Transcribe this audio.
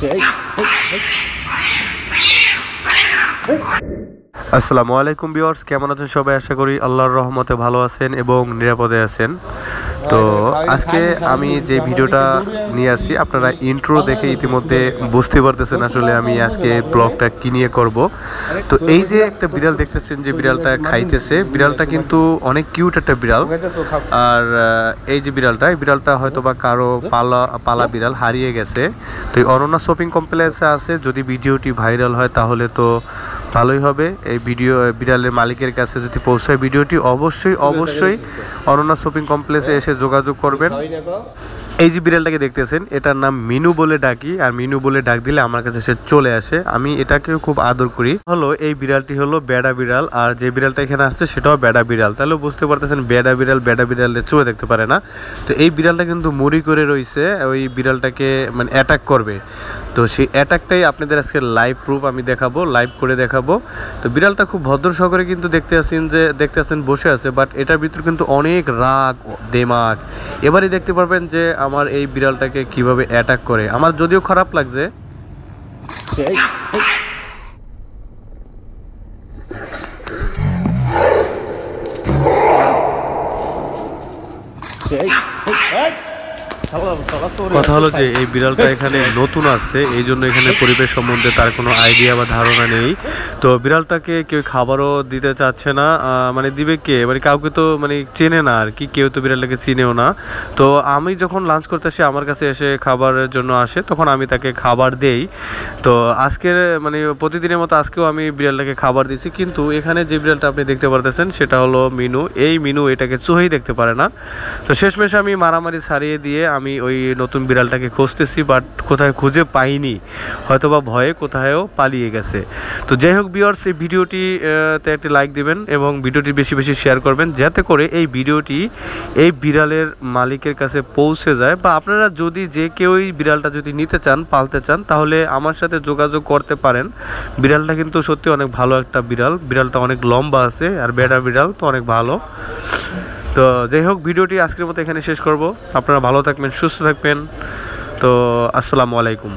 Hey, hey, hey. hey. আসসালামু আলাইকুম বিয়ার্স কেমন আছেন সবাই? আশা করি আল্লাহর রহমতে ভালো আছেন এবং নিরাপদে আছেন। তো আজকে আমি যে ভিডিওটা নিয়ে আসছি আপনারা ইন্ট্রো দেখে ইতিমধ্যে বুঝতে পারতেছেন আসলে আমি আজকে ব্লগটা কি নিয়ে করব। তো এই যে একটা বিড়াল দেখতেছেন যে বিড়ালটা খাইতেছে বিড়ালটা কিন্তু অনেক কিউট একটা বিড়াল। আর এই যে বিড়ালটা এই বিড়ালটা হয়তো বা কারও পালা পালা বিড়াল হারিয়ে গেছে। তো এই অরণ্যা শপিং কমপ্লেক্সে আছে যদি ভিডিওটি ভাইরাল হয় তাহলে তো ভালোই হবে। এই ভিডিও বিড়ালের মালিকের কাছে যদি পৌঁছায় ভিডিওটি অবশ্যই অবশ্যই অরণ্যা শপিং কমপ্লেক্সে এসে যোগাযোগ করবেন। এই যে বিড়ালটাকে দেখতেছেন এটার নাম মিনু বলে ডাকি আর মিনু বলে ডাক দিলে আমার কাছে সে চলে আসে। আমি এটাকেও খুব আদর করি। হলো এই বিড়ালটি হলো বেড়া বিড়াল আর যে বিড়ালটা এখানে আসছে সেটাও বেড়া বিড়াল। তাহলে বুঝতে পারতেছেন বেড়া বিড়াল বেড়া বিড়ালের চোখে দেখতে পারে না। তো এই বিড়ালটা কিন্তু মুড়ি করে রইছে ওই বিড়ালটাকে মানে অ্যাটাক করবে। তো সেই অ্যাটাকটাই আপনাদের আজকে লাইভ প্রুফ আমি দেখাবো লাইভ করে দেখাবো। তো বিড়ালটা খুব ভদ্র সহকারে কিন্তু দেখতে আছেন যে, দেখতে আছেন, বসে আছে বাট এটার ভিতর কিন্তু অনেক রাগ দেমাগ এবারই দেখতে পারবেন যে আমার এই বিড়ালটাকে কীভাবে অ্যাটাক করে। আমার যদিও খারাপ লাগছে। কথা হলো যে এই বিড়ালটা এখানে নতুন আছে এই জন্য এখানে পরিবেশ সম্বন্ধে তার কোনো আইডিয়া বা ধারণা নেই। তো বিড়ালটাকে কেউ খাবারও দিতে চাচ্ছে না মানে দিবে কে? মানে কাউকে তো মানে চেনে না আর কি, কেউ তো বিড়ালটাকে চিনেও না। তো আমি যখন লাঞ্চ করতে আসি, আমার কাছে এসে খাবারের জন্য আসে, তখন আমি তাকে খাবার দেই। তো আজকের মানে প্রতিদিনের মতো আজকেও আমি বিড়ালটাকে খাবার দিছি, কিন্তু এখানে যে বিড়ালটা আপনি দেখতে পারতেছেন, সেটা হলো মিনু। এই মিনু এটাকে চোহেই দেখতে পারে না। তো শেষমেশ আমি মারামারি ছাড়িয়ে দিয়ে আমি ওই নতুন বিড়ালটাকে খুঁজতেছি বাট কোথায় খুঁজে পাইনি। হয়তোবা ভয়ে কোথায়ও পালিয়ে গেছে। তো যাই হোক বিয়ার্স এই ভিডিওটি তে একটি লাইক দিবেন এবং ভিডিওটি বেশি বেশি শেয়ার করবেন, যাতে করে এই ভিডিওটি এই বিড়ালের মালিকের কাছে পৌঁছে যায়। বা আপনারা যদি যে কেউই বিড়ালটা যদি নিতে চান, পালতে চান, তাহলে আমার সাথে যোগাযোগ করতে পারেন। বিড়ালটা কিন্তু সত্যি অনেক ভালো একটা বিড়াল। বিড়ালটা অনেক লম্বা আছে, আর বেড়া বিড়াল তো অনেক ভালো। তো যাই হোক, ভিডিওটি আজকের মতো এখানে শেষ করব। আপনারা ভালো থাকবেন, সুস্থ থাকবেন। তো আসসালামু আলাইকুম।